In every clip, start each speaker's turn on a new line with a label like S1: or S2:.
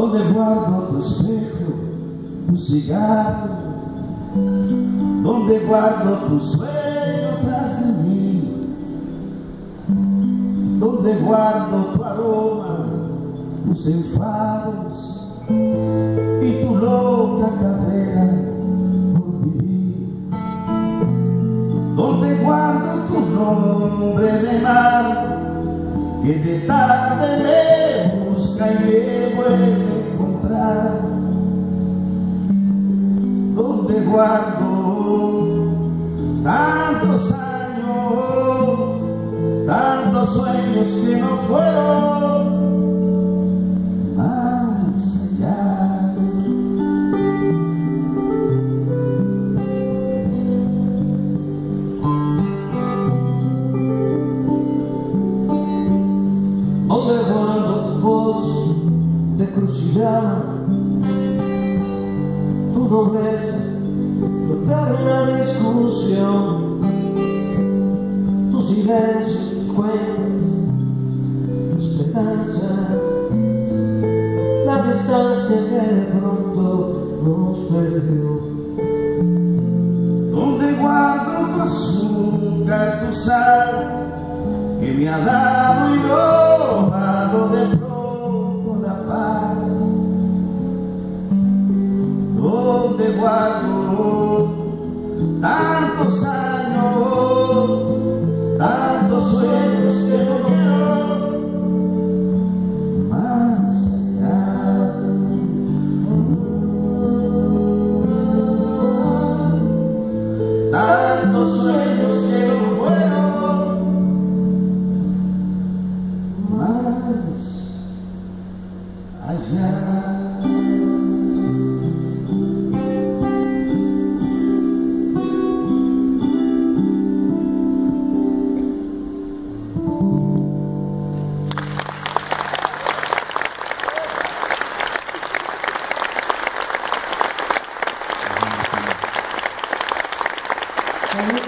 S1: donde guardo tu espejo, tu cigarro, donde guardo tu sueño tras de mí, donde guardo tu aroma, tus enfados y tu loca carrera por vivir, donde guardo tu nombre de mar que de tarde me a encontrar. Donde guardo tantos años tantos sueños
S2: de crucigrama, tu nobleza, tu eterna discusión, tu silencio, tus cuentas, tu esperanza, la distancia que de pronto nos perdió.
S1: donde guardo tu azúcar, tu sal, que me ha dado y robado de Donde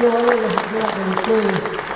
S2: Florida,